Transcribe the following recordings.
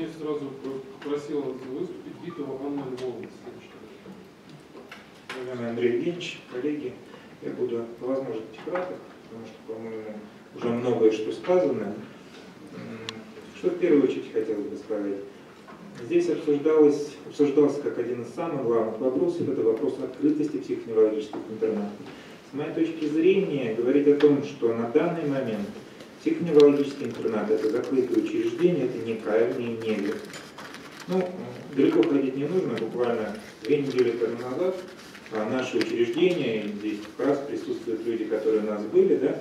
Я сразу попросил выступить Битова Анна Львовна. Уважаемый Андрей Евгеньевич, коллеги, я буду по возможности краток, потому что, по-моему, уже многое что сказано. Что в первую очередь хотелось бы сказать? Здесь обсуждалось, обсуждался как один из самых главных вопросов, это вопрос открытости психоневрологических интернатов. С моей точки зрения, говорить о том, что на данный момент психоневрологический интернат – это закрытое учреждение, это неправильно и неверно. Ну, далеко ходить не нужно, буквально две недели тому назад а, наше учреждение, здесь как раз присутствуют люди, которые у нас были, да,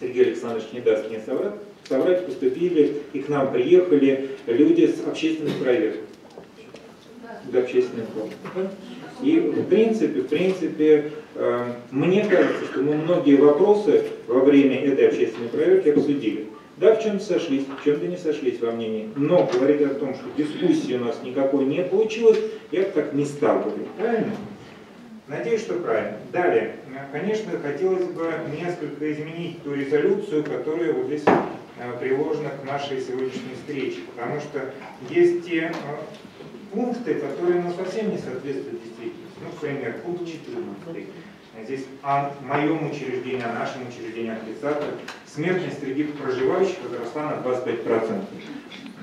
Сергей Александрович не даст мне соврать, соврать, поступили, и к нам приехали люди с общественных проверок. Да. Общественных проверок. И в принципе, в принципе, э, мне кажется, что мы многие вопросы во время этой общественной проверки обсудили. Да, в чем-то сошлись, в чем-то не сошлись во мнении. Но говорить о том, что дискуссии у нас никакой не получилось, я так не стал говорить. Правильно? Надеюсь, что правильно. Далее, конечно, хотелось бы несколько изменить ту резолюцию, которая вот здесь э, приложена к нашей сегодняшней встрече, потому что есть те э, пункты, которые ну, совсем не соответствуют действительности. Ну, например, пункт 14. Здесь о моем учреждении, о нашем учреждении отрицательно. Смертность среди проживающих возросла на 25%.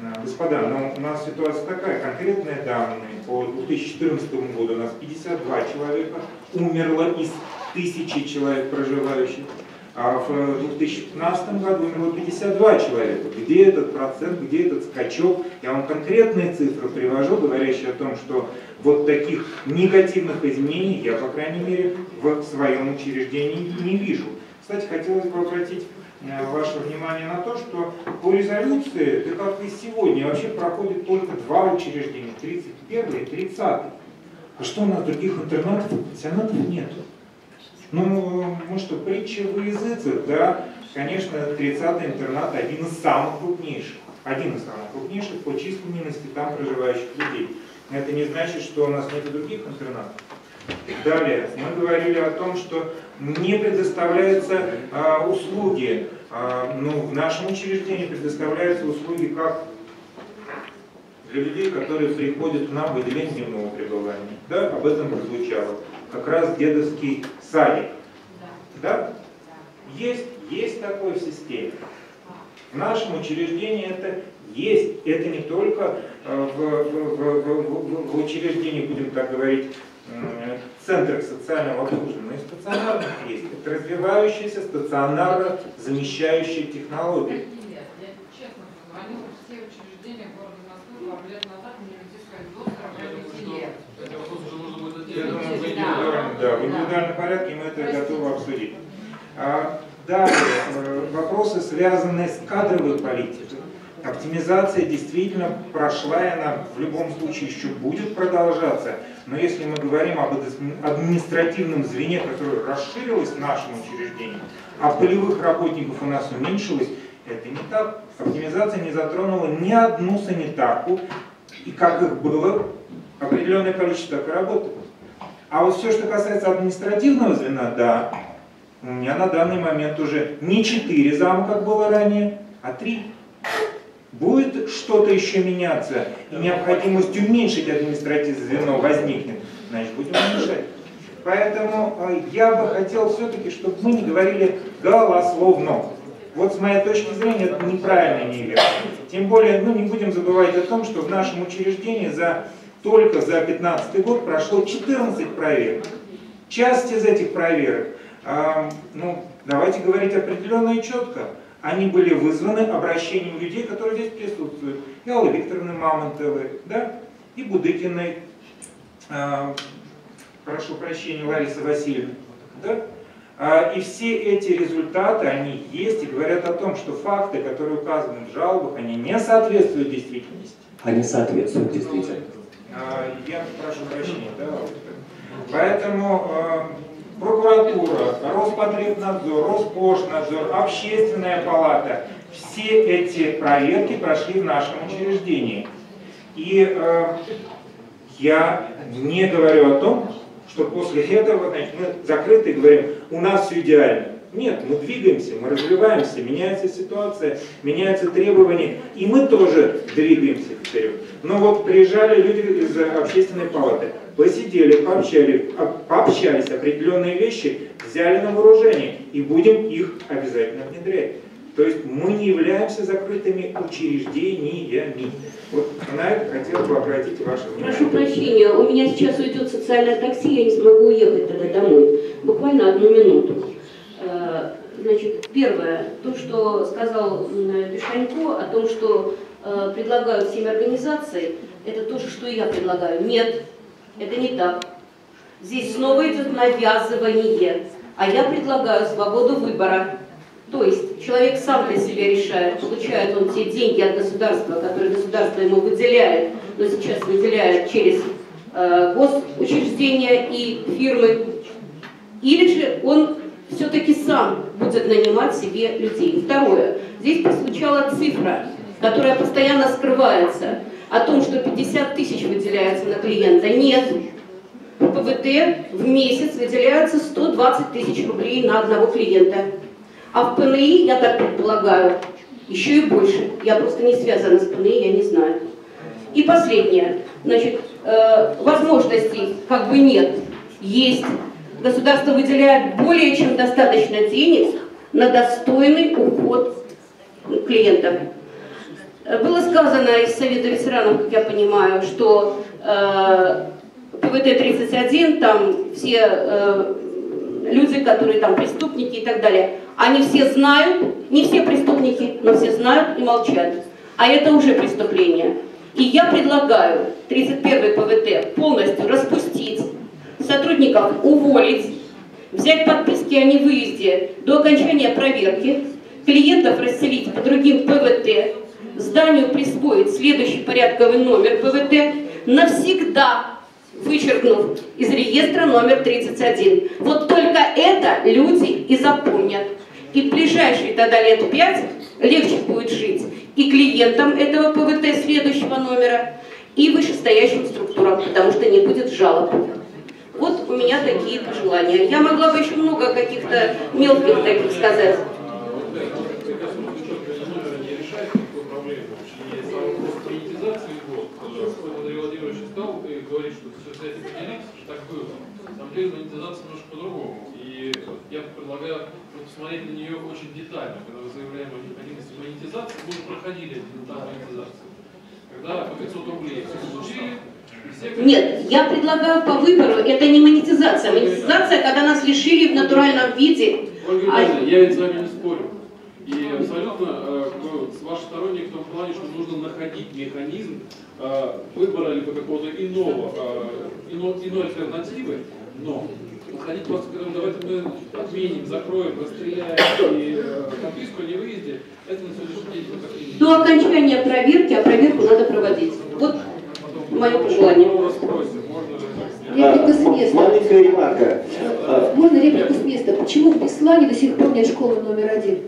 Э, господа, но у нас ситуация такая, конкретные данные по 2014 году у нас 52 человека умерло из тысячи человек проживающих, а в 2015 году умерло 52 человека. Где этот процент, где этот скачок? Я вам конкретные цифры привожу, говорящие о том, что вот таких негативных изменений я, по крайней мере, в своем учреждении не вижу. Кстати, хотелось бы обратить Э, ваше внимание на то, что по резолюции, да как и сегодня, вообще проходит только два учреждения, 31 и 30. А что у нас других интернатов и пансионатов нет? Ну, мы что, притча в языцах, да? Конечно, 30-й интернат один из самых крупнейших. Один из самых крупнейших по численности там проживающих людей. Это не значит, что у нас нет других интернатов. Далее, мы говорили о том, что не предоставляются а, услуги. А, ну, в нашем учреждении предоставляются услуги как для людей, которые приходят к нам в отделение дневного пребывания. Да, об этом прозвучало. Как раз дедовский садик. Да? Есть, есть такое в системе. В нашем учреждении это есть. Это не только а, в, в, в, в, учреждении, будем так говорить, центрах социального обслуживания и стационарных есть. Это развивающиеся стационарно замещающие технологии. Я думаю, в индивидуальном, да, в индивидуальном порядке мы это готовы обсудить. А, далее, э, вопросы, связанные с кадровой политикой. Оптимизация действительно прошла, и она в любом случае еще будет продолжаться. Но если мы говорим об административном звене, которое расширилось в нашем учреждении, а полевых работников у нас уменьшилось, это не так. Оптимизация не затронула ни одну санитарку, и как их было, определенное количество так и работало. А вот все, что касается административного звена, да, у меня на данный момент уже не четыре зама, как было ранее, а три. Будет что-то еще меняться, и необходимость уменьшить административное звено возникнет, значит будем уменьшать. Поэтому э, я бы хотел все-таки, чтобы мы не говорили голословно. Вот с моей точки зрения это неправильно не неверно. Тем более, ну не будем забывать о том, что в нашем учреждении за, только за 2015 год прошло 14 проверок. Часть из этих проверок, э, ну давайте говорить определенно и четко, они были вызваны обращением людей, которые здесь присутствуют. Аллы Викторовны Мамонтовой, да, и Будыкиной, э, прошу прощения, Ларисы Васильевны, да, а, и все эти результаты, они есть и говорят о том, что факты, которые указаны в жалобах, они не соответствуют действительности. Они соответствуют действительности. А, я прошу прощения, да, Поэтому а, прокуратура, Роспотребнадзор, Роскошнадзор, Общественная палата, все эти проверки прошли в нашем учреждении. И э, я не говорю о том, что после этого значит, мы закрыты и говорим, у нас все идеально. Нет, мы двигаемся, мы развиваемся, меняется ситуация, меняются требования, и мы тоже двигаемся вперед. Но вот приезжали люди из общественной палаты, посидели, пообщали, пообщались, определенные вещи взяли на вооружение, и будем их обязательно внедрять. То есть мы не являемся закрытыми учреждениями. Вот на это хотел бы обратить ваше внимание. Прошу прощения, у меня сейчас уйдет социальное такси, я не смогу уехать тогда домой. Буквально одну минуту. Э, Значит, первое, то, что сказал Пешканько о том, что э, предлагают всем организации, это то же, что я предлагаю. Нет, это не так. Здесь снова идет навязывание, а я предлагаю свободу выбора. То есть человек сам для себя решает, получает он те деньги от государства, которые государство ему выделяет, но сейчас выделяет через э, госучреждения и фирмы, или же он все-таки сам будет нанимать себе людей. Второе. Здесь прозвучала цифра, которая постоянно скрывается, о том, что 50 тысяч выделяется на клиента. Нет. ПВТ в месяц выделяется 120 тысяч рублей на одного клиента. А в ПНИ, я так предполагаю, еще и больше. Я просто не связана с ПНИ, я не знаю. И последнее. Значит, э, возможностей как бы нет. Есть. Государство выделяет более чем достаточно денег на достойный уход клиентов. Было сказано из Совета ветеранов, как я понимаю, что э, ПВТ-31, там все э, люди, которые там преступники и так далее, они все знают, не все преступники, но все знают и молчат. А это уже преступление. И я предлагаю 31 ПВТ полностью распустить, сотрудников уволить, взять подписки о невыезде до окончания проверки, клиентов расселить по другим ПВТ, зданию присвоить следующий порядковый номер ПВТ, навсегда вычеркнув из реестра номер 31. Вот только это люди и запомнят. И в ближайшие тогда лет пять легче будет жить и клиентам этого ПВТ следующего номера, и вышестоящим структурам, потому что не будет жалоб. Вот у меня такие пожелания. Я могла бы еще много каких-то мелких таких сказать. говорит. На нее очень детально, когда мы заявляем о необходимости монетизации, мы уже проходили этап монетизации. Когда по 500 рублей все получили, Нет, я предлагаю по выбору, это не монетизация. Монетизация, когда нас лишили в натуральном виде. Ольга А- я ведь с вами не спорю. И абсолютно э, с вашей сторонник в том плане, что нужно находить механизм э, выбора либо какого-то иного, э, ино- иной альтернативы, но находить просто, когда давайте мы отменим, закроем, расстреляем и э, подписку о невыезде, это на сегодняшний день не До окончания проверки, а проверку надо проводить. Мое пожелание. Реплика с места. Маленькая ремарка. Можно реплику с места? Почему в Беслане до сих пор нет школы номер один?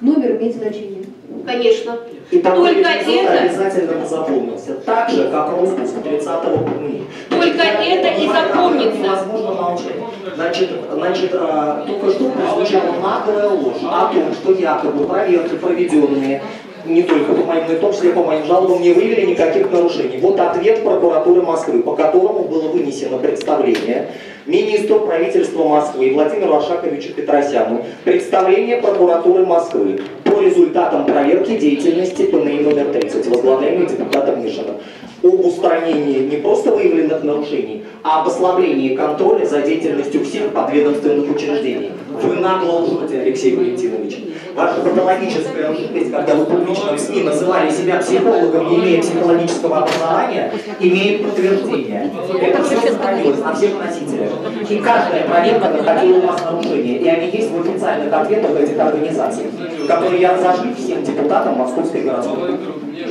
Номер имеет значение. Конечно. И там Только это- обязательно запомнился. Так же, как распуск 30-го ПМИ. Только это и запомнится. Невозможно молчать. Значит, значит, а, только что прозвучала наглая ложь о том, что якобы проверки, проведенные не только по моим, но и в том числе по моим жалобам, не выявили никаких нарушений. Вот ответ прокуратуры Москвы, по которому было вынесено представление министру правительства Москвы Владимиру Ашаковичу Петросяну представление прокуратуры Москвы по результатам проверки деятельности ПНИ номер 30, возглавляемой депутатом Мишиным, об устранении не просто выявленных нарушений, а об ослаблении контроля за деятельностью всех подведомственных учреждений. Вы нагло лжете, Алексей Валентинович. Ваша патологическая лживость, когда вы публично в СМИ называли себя психологом, не имея психологического образования, имеет подтверждение. Это все сохранилось на всех носителях. И каждая проверка находила у вас нарушения. И они есть в официальных ответах этих организаций, которые я разожгли всем депутатам Московской городской. Не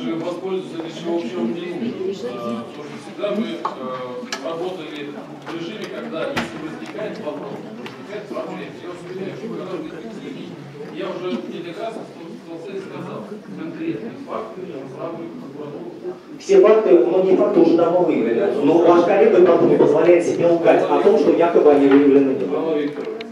же воспользоваться для чего вообще он мне нужен. А, Потому что всегда мы э, работали в режиме, когда если возникает вопрос. Я уже. Я сказал, конкретные факты разработают прокуратуру. Все факты, многие факты уже давно выявлены. Но ваш коллега Батуми позволяет себе лгать о том, что якобы они выявлены не были.